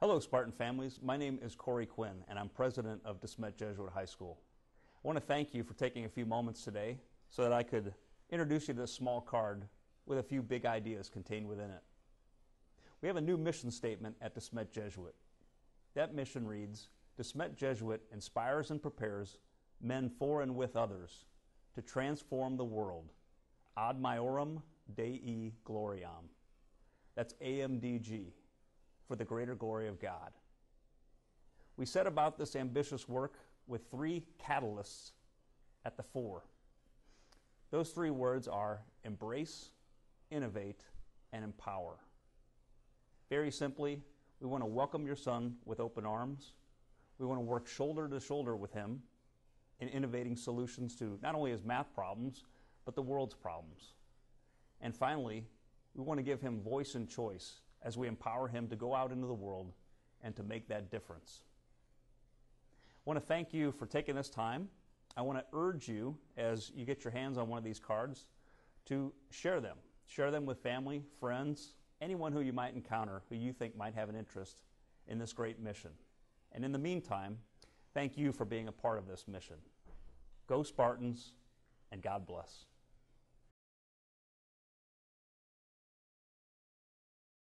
Hello, Spartan families. My name is Corey Quinn, and I'm president of DeSmet Jesuit High School. I want to thank you for taking a few moments today so that I could introduce you to this small card with a few big ideas contained within it. We have a new mission statement at DeSmet Jesuit. That mission reads DeSmet Jesuit inspires and prepares men for and with others to transform the world. Ad Maiorem Dei Gloriam. That's AMDG for the greater glory of God. We set about this ambitious work with three catalysts at the fore. Those three words are embrace, innovate, and empower. Very simply, we want to welcome your son with open arms. We want to work shoulder to shoulder with him in innovating solutions to not only his math problems, but the world's problems. And finally, we want to give him voice and choice as we empower him to go out into the world and to make that difference. I want to thank you for taking this time. I want to urge you, as you get your hands on one of these cards, to share them. Share them with family, friends, anyone who you might encounter who you think might have an interest in this great mission. And in the meantime, thank you for being a part of this mission. Go Spartans, and God bless.